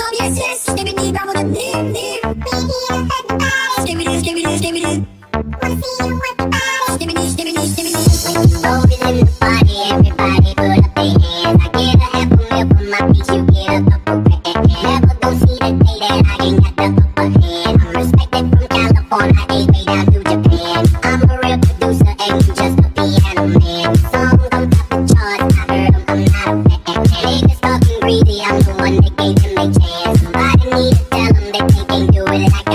Non, yes, yes, et bien, bravo de mille. Somebody need to tell them that they can't do it. Like